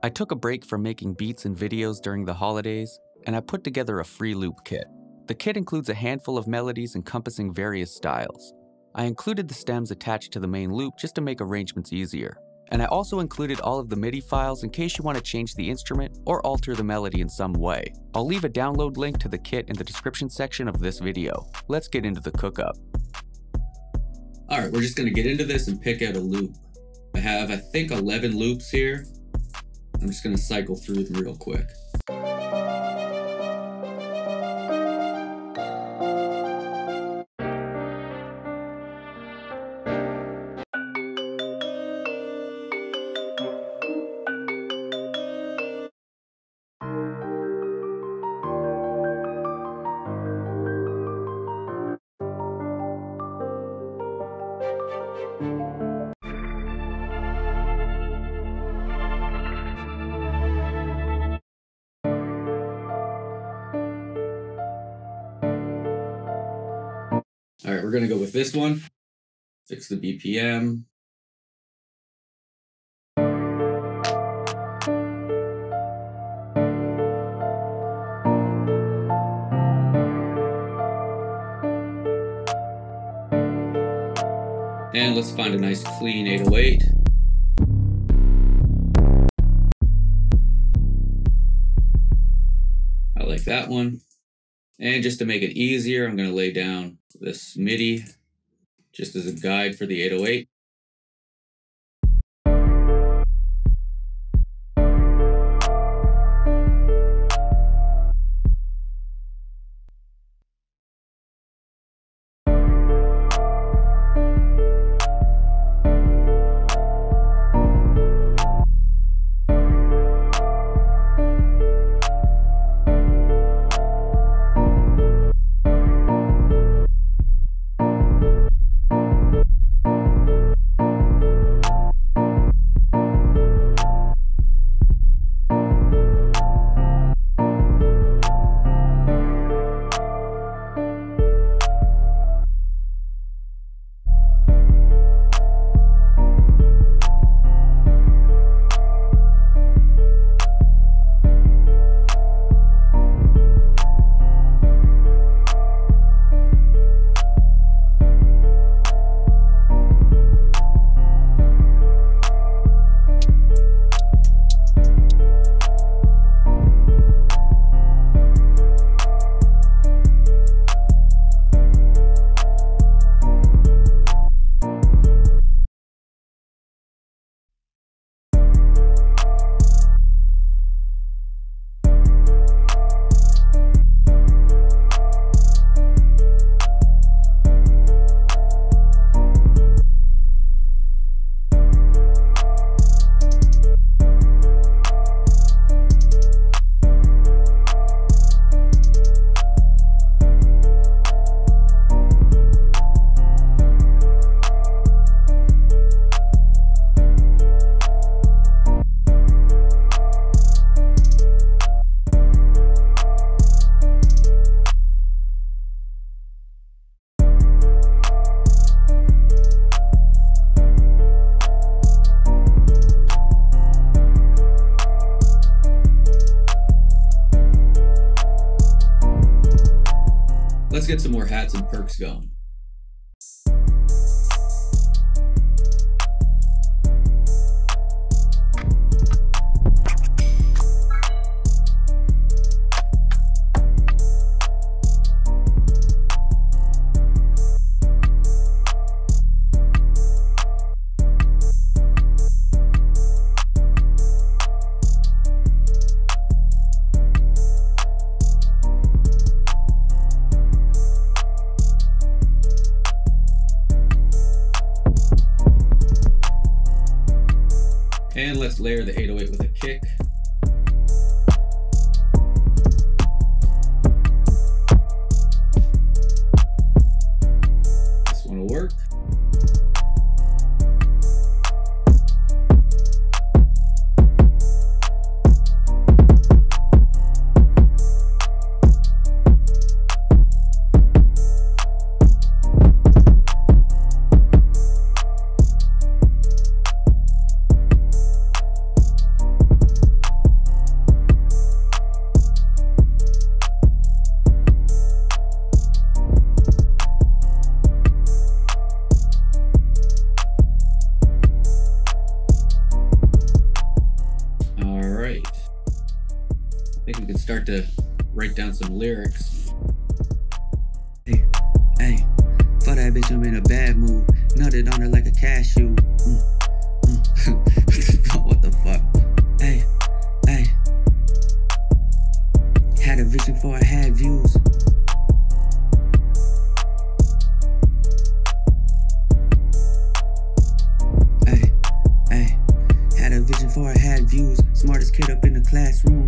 I took a break from making beats and videos during the holidays, and I put together a free loop kit. The kit includes a handful of melodies encompassing various styles. I included the stems attached to the main loop just to make arrangements easier. And I also included all of the MIDI files in case you want to change the instrument or alter the melody in some way. I'll leave a download link to the kit in the description section of this video. Let's get into the cookup. All right, we're just gonna get into this and pick out a loop. I have, I think, 11 loops here. I'm just gonna cycle through them real quick. We're gonna go with this one. Fix the BPM. And let's find a nice clean 808. I like that one. And just to make it easier, I'm going to lay down this MIDI just as a guide for the 808. Get some more hats and percs going. And let's layer the 808 with a kick. Start to write down some lyrics. Hey, hey, for that bitch, I'm in a bad mood. Nutted on her like a cashew. Mm, mm. what the fuck? Hey, hey. Had a vision for I had views. Hey, hey. Had a vision for I had views. Smartest kid up in the classroom.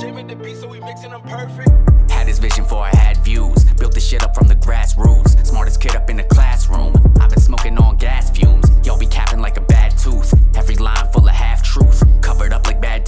Jamming the beat so we mixing them perfect. Had this vision for I had views. Built this shit up from the grassroots. Smartest kid up in the classroom. I've been smoking on gas fumes. Y'all be capping like a bad tooth. Every line full of half truth. Covered up like bad